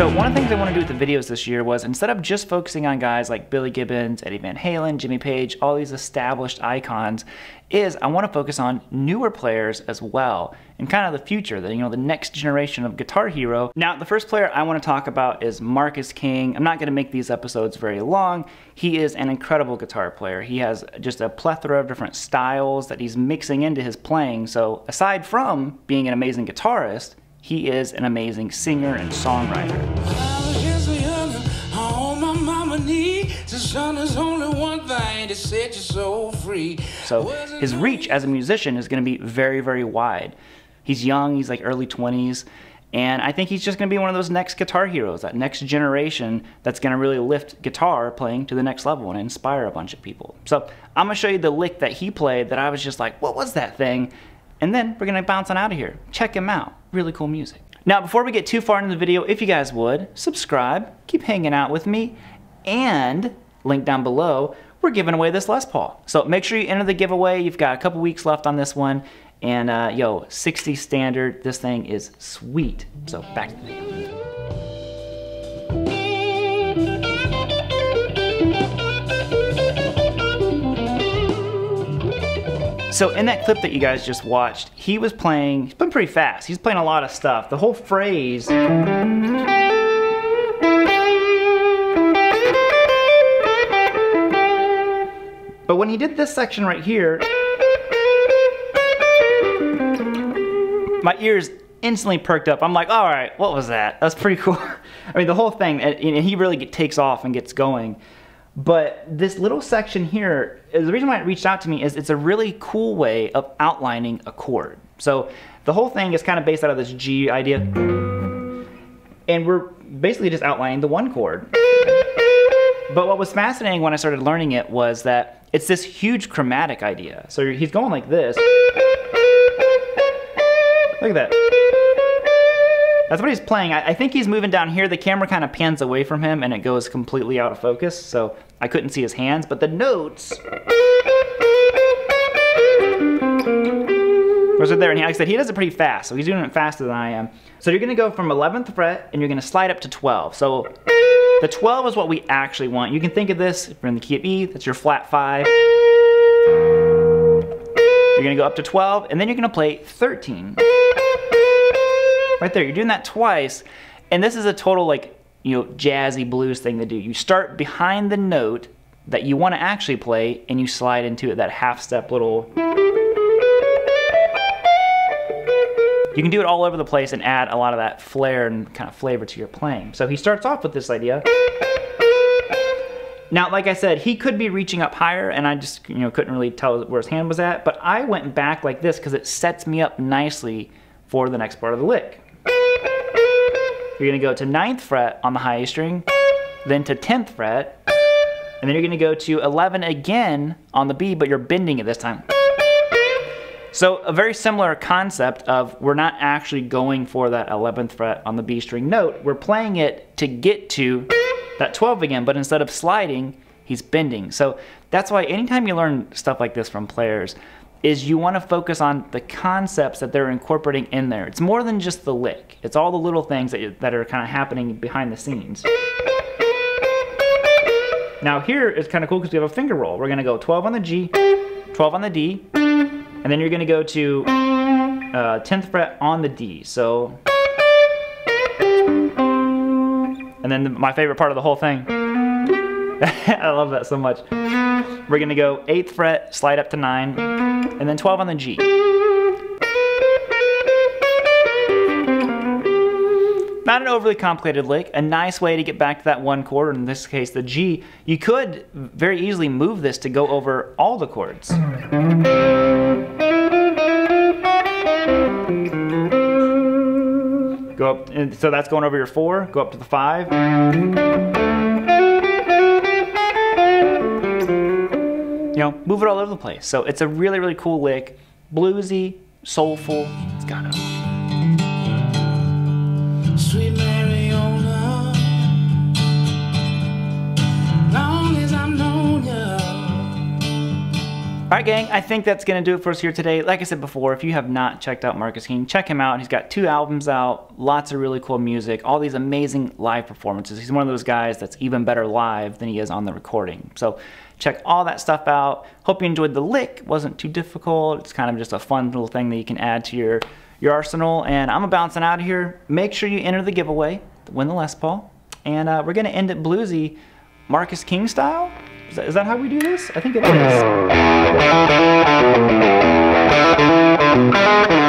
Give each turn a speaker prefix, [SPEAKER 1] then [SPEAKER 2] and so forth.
[SPEAKER 1] So one of the things I want to do with the videos this year was instead of just focusing on guys like Billy Gibbons, Eddie Van Halen, Jimmy Page, all these established icons, is I want to focus on newer players as well and kind of the future, the you know the next generation of guitar hero. Now the first player I want to talk about is Marcus King. I'm not going to make these episodes very long. He is an incredible guitar player. He has just a plethora of different styles that he's mixing into his playing. So aside from being an amazing guitarist, he is an amazing singer and songwriter. So his reach as a musician is going to be very, very wide. He's young, he's like early 20s, and I think he's just going to be one of those next guitar heroes, that next generation that's going to really lift guitar playing to the next level and inspire a bunch of people. So I'm going to show you the lick that he played that I was just like, what was that thing? And then we're gonna bounce on out of here. Check him out. Really cool music. Now, before we get too far into the video, if you guys would, subscribe, keep hanging out with me, and link down below, we're giving away this Les Paul. So make sure you enter the giveaway. You've got a couple weeks left on this one. And uh, yo, 60 standard, this thing is sweet. So back to the video. So in that clip that you guys just watched, he was playing, he's been pretty fast. He's playing a lot of stuff. The whole phrase. But when he did this section right here, my ears instantly perked up. I'm like, all right, what was that? That's pretty cool. I mean, the whole thing, and, he really takes off and gets going. But this little section here, the reason why it reached out to me is it's a really cool way of outlining a chord. So the whole thing is kind of based out of this G idea. And we're basically just outlining the one chord. But what was fascinating when I started learning it was that it's this huge chromatic idea. So he's going like this. Look at that. That's what he's playing. I, I, think he's moving down here. The camera kind of pans away from him and it goes completely out of focus. So I couldn't see his hands, but the notes was it there. And he, like I said, he does it pretty fast. So he's doing it faster than I am. So you're gonna go from 11th fret and you're gonna slide up to 12. So the 12 is what we actually want. You can think of this, if you're in the key of E, that's your flat five. You're gonna go up to 12 and then you're gonna play 13. Right there, you're doing that twice. And this is a total like, you know, jazzy blues thing to do. You start behind the note that you want to actually play and you slide into it, that half step little. You can do it all over the place and add a lot of that flair and kind of flavor to your playing. So he starts off with this idea. Now, like I said, he could be reaching up higher and I just, you know, couldn't really tell where his hand was at, but I went back like this because it sets me up nicely for the next part of the lick. You're gonna go to ninth fret on the high A string, then to 10th fret, and then you're gonna go to 11 again on the B, but you're bending it this time. So a very similar concept of we're not actually going for that 11th fret on the B string note, we're playing it to get to that 12 again, but instead of sliding, he's bending. So that's why anytime you learn stuff like this from players, is you want to focus on the concepts that they're incorporating in there. It's more than just the lick. It's all the little things that, that are kind of happening behind the scenes. Now here it's kind of cool because we have a finger roll. We're going to go 12 on the G, 12 on the D, and then you're going to go to uh, 10th fret on the D. So, and then the, my favorite part of the whole thing. I love that so much. We're gonna go 8th fret, slide up to 9, and then 12 on the G. Not an overly complicated lick, a nice way to get back to that one chord, in this case the G. You could very easily move this to go over all the chords. Go up, so that's going over your four, go up to the five. Know, move it all over the place. So it's a really, really cool lick. Bluesy, soulful, it's got it all. Alright gang, I think that's going to do it for us here today. Like I said before, if you have not checked out Marcus King, check him out. He's got two albums out, lots of really cool music, all these amazing live performances. He's one of those guys that's even better live than he is on the recording. So check all that stuff out. Hope you enjoyed the lick. Wasn't too difficult. It's kind of just a fun little thing that you can add to your, your arsenal. And I'm bouncing out of here. Make sure you enter the giveaway, win the Les Paul. And uh, we're going to end it bluesy, Marcus King style. Is that, is that how we do this? I think it is. Uh.